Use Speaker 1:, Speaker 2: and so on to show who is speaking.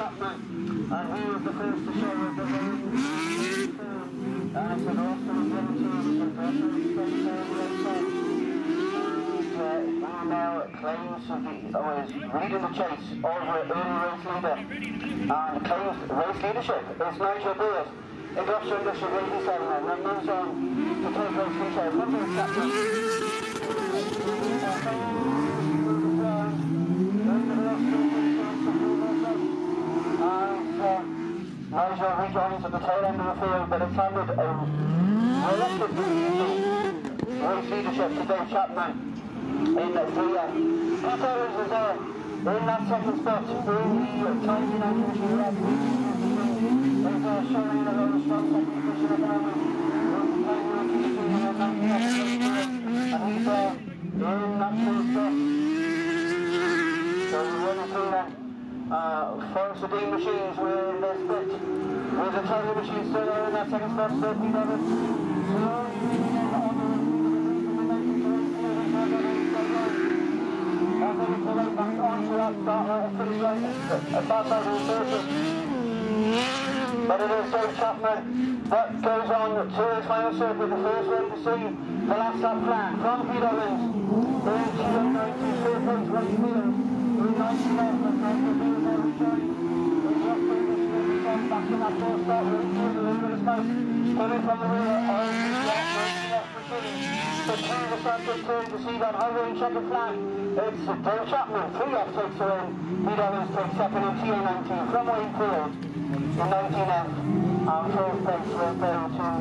Speaker 1: Chapman, and was the first to show us road. And it's an awesome little team, it's a very strong team. Uh, now claims to be, is leading the chase over early race leader. And claims race leadership is Nigel Beard. In Gloucester Industrial 87 and moves on to take race from Bill Chapman. Nigel rejoins at the tail end of the field, but it's handed. A reluctant race leadership to Dave Chapman. In the Peter Owens is in that second spot. In the 29 inch red. There's a showing of a strong second position at the moment. And he's there in that third spot. So we're running through that. Uh, Forest Dean machines in their split. With the Charlie machine still there in that second spot, 13 of it. Slowly moving in on the that a. But it is Dave Chapman that goes on to his final circuit, the first one to see the last lap plan from. In G90, four points, right field. In 99, the first of the field, showing. Back in that first start, really through the little bit of smoke. Coming from the rear, orange, left, racing off McKinney. So through the second turn to see that hovering checkered flag. It's Dave Chapman, three off takes her in. Pete Evans takes second in TA19 from Wayne Field in 19F. And first place there to